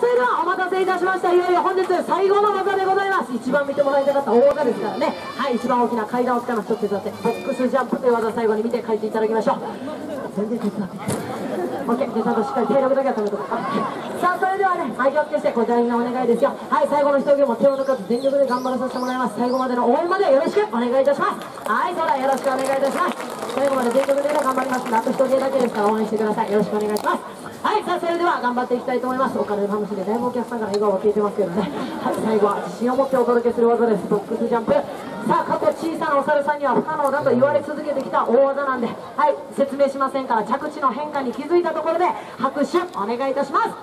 それではお待たせいたしましたいよいよ本日最後の技でございます。一番見てもらいたかった大技ですからね。はい一番大きな階段を使います。一つ手伝ってボックスジャンプという技最後に見て書いていただきましょう。全然手伝って OK でちゃんとしっかり体力だけは止めとこう。さあそれではねはい気をつけしてこちらにお願いですよ。はい最後の一行も手を抜かず全力で頑張らさせてもらいます。最後までの応援までよろしくお願いいたします。はいそれはよろしくお願いいたします。最後まで全力で頑張りますあと一芸だけですから応援してください。よろしくお願いします。はいさあそれでは頑張っていきたいと思います。お金の話でだいぶお客さんから笑顔が消えてますけどね。はい最後は自信を持ってお届けする技ですボックスジャンプ。さあ過去小さなお猿さんには不可能だと言われ続けてきた大技なんではい説明しませんから着地の変化に気づいたところで拍手お願いいたします。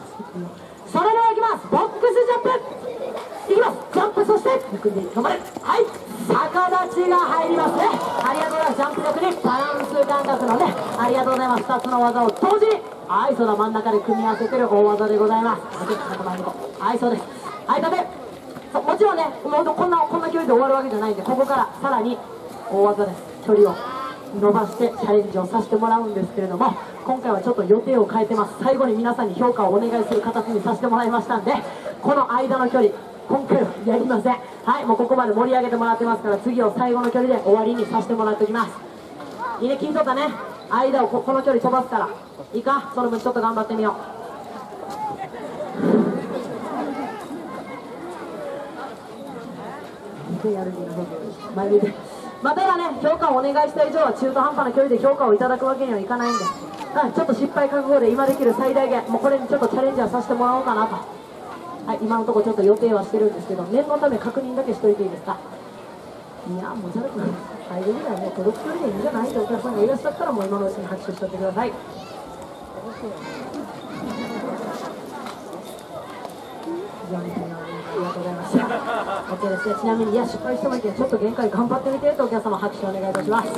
それではいきます。ボックスジャンプ。いきます。ジャンプそして組んで頑張れ。はい逆立ちが入りますね。ありがとうございます。ジャンプ力にバランス感覚のねありがとうございます。2つの技を同時にはいその真ん中で組み合わせてる大技でございます。はいそうですはい立てそもちろんねもうこんなこんな距離で終わるわけじゃないんでここからさらに大技です距離を伸ばしてチャレンジをさせてもらうんですけれども今回はちょっと予定を変えてます最後に皆さんに評価をお願いする形にさせてもらいましたんでこの間の距離今回はやりませんはいもうここまで盛り上げてもらってますから次を最後の距離で終わりにさせてもらっておきますいいね聞いとったね間をここの距離飛ばすから。いいか？その分ちょっと頑張ってみよう。前見てまあ、ただね評価をお願いした以上は中途半端な距離で評価をいただくわけにはいかないんで、はい、ちょっと失敗覚悟で今できる最大限もうこれにちょっとチャレンジはさせてもらおうかなと、はい、今のところちょっと予定はしてるんですけど念のため確認だけしといていいですか？いやもうじゃなく最後ぐらいもう届く距離でいいんじゃないってお客さんがいらっしゃったらもう今のうちに拍手しとってください非常にありがとうございました。OK ですね。ちなみに、いや、失敗してもいいけど、ちょっと限界頑張ってみてとお客様拍手お願いいたします。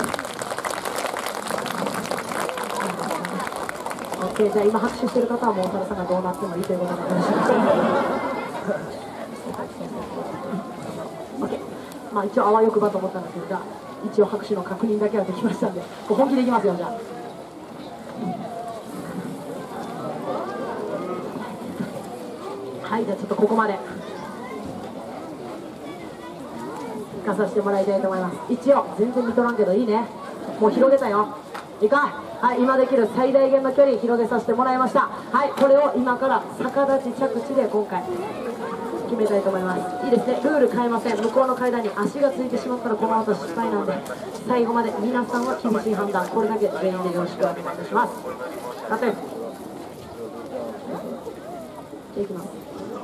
OK、じゃあ今拍手してる方はもうお猿さんがどうなってもいいということでよろしくお願いします。OK。まあ一応あわよくばと思ったんですが、一応拍手の確認だけはできましたんで、本気でいきますよ、じゃあ。はい、じゃあちょっとここまで。行かさせてもらいたいと思います。一応全然見とらんけどいいね。もう広げたよ。いいかはい今できる最大限の距離広げさせてもらいました。はいこれを今から逆立ち着地で今回。決めたいと思います。いいですね。ルール変えません向こうの階段に足がついてしまったらこの後失敗なんで最後まで皆さんは厳しい判断これだけ全員でよろしくお願いいたします。さてい。きます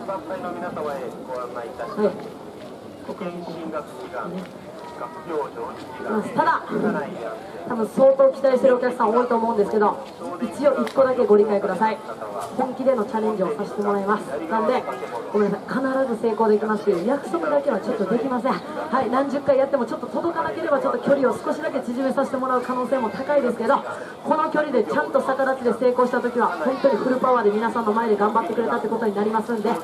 学会の皆様へご案内い。たします。はい保険進学学業常識がただ多分相当期待してるお客さん多いと思うんですけど一応1個だけご理解ください。本気でのチャレンジをさせてもらいます。なんでごめんなさい。必ず成功できますという約束だけはちょっとできません。はい何十回やってもちょっと届かなければちょっと距離を少しだけ縮めさせてもらう可能性も高いですけどこの距離でちゃんと逆立ちで成功した時は本当にフルパワーで皆さんの前で頑張ってくれたってことになりますんで、はい、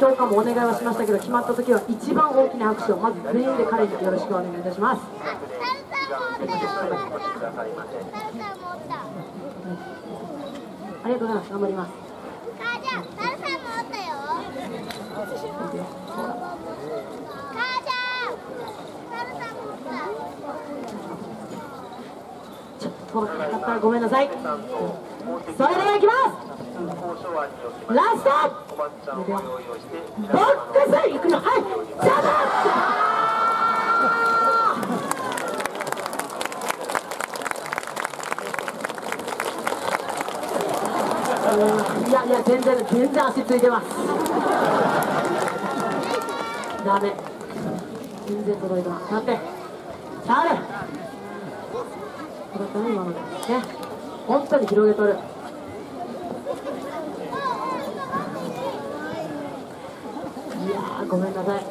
評価もお願いはしましたけど決まった時は一番大きな拍手をまず全員で彼によろしくお願いします。お越しくださいませ。ありがとうございます。頑張ります。母ちゃん、タルさん。母ちゃん、ちょっとごめんなさい。それではいきます。ラスト。お松さんをご用意をしていボックスいくよはい。ジャブいやいや全然全然足つい。てますダメ。全然届いてます待ってチャール届いたね今のでね本当に広げとるいやーごめんなさい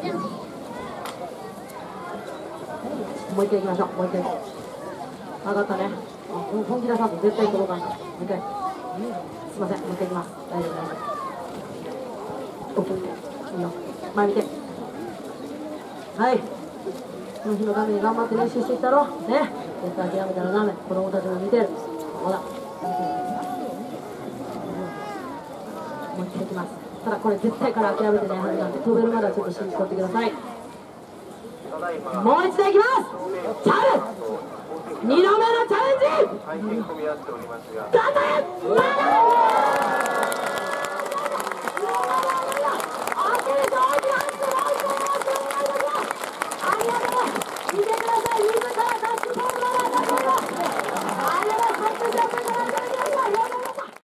もう一回行きましょうもう一回分かったねう本気出さんと絶対届かないもう一回すいません、持っていきます。大丈夫、大丈夫。OK、いいよ。前見て。はい。この日のために頑張って練習してきたろ。ね。絶対諦めたらダメ。子供たちが見てる。ほら。もう一回いきます。ただこれ絶対から諦めてないはずなんで、飛べるまではちょっと信じ取ってください。もう一度いきます大変混み合っておりますが。